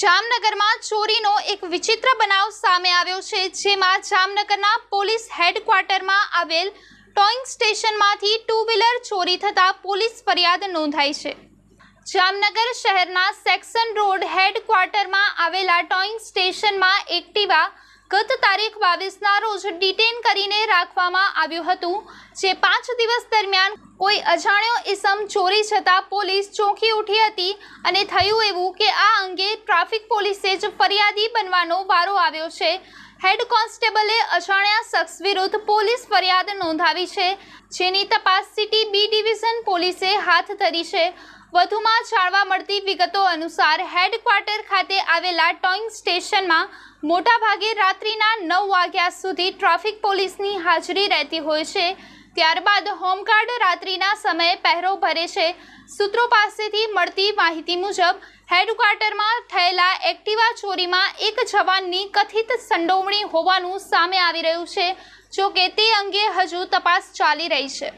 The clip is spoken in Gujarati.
જામનગરમાં ચોરીનો એક વિચિત્ર બનાવ સામે આવ્યો છે, જેમાં જામનગરના પોલીસ હેડક્વાર્ટરમાં આવેલ ટોઈંગ સ્ટેશનમાંથી ટુ વ્હીલર ચોરી થતાં પોલીસ ફરિયાદ નોંધાઈ છે. જામનગર શહેરના સેક્શન રોડ હેડક્વાર્ટરમાં આવેલા ટોઈંગ સ્ટેશનમાં એક્ટિવા ગત તારીખ બાવીસના રોજ ડિટેન કરીને રાખવામાં આવ્યું હતું, જે પાંચ દિવસ દરમિયાન કોઈ અજાણ્યો ઇસમ ચોરી છતાં પોલીસ ચોંકી ઉઠી હતી અને થયું એવું કે આ અંગે ટ્રાફિક પોલીસે જ ફરિયાદી બનવાનો વારો આવ્યો છે. હેડ કોન્સ્ટેબલે અજાણ્યા શખ્સ વિરુદ્ધ પોલીસ ફરિયાદ નોંધાવી છે. જેની તપાસ સિટી બી ડિવિઝન પોલીસે હાથ ધરી છે. વધુમાં જાણવા મળતી વિગતો અનુસાર હેડક્વાર્ટર ખાતે આવેલા ટોઈંગ સ્ટેશનમાં મોટાભાગે રાત્રિના નવ વાગ્યા સુધી ટ્રાફિક પોલીસની હાજરી રહેતી હોય છે. ત્યારબાદ હોમગાર્ડ રાત્રિના સમયે પહેરો ભરે છે. સૂત્રો પાસેથી મળતી માહિતી મુજબ, હેડક્વાર્ટરમાં થયેલા એક્ટિવા ચોરીમાં એક જવાનની કથિત સંડોવણી હોવાનું સામે આવી રહ્યું છે. જોકે તે અંગે હજુ તપાસ ચાલી રહી છે.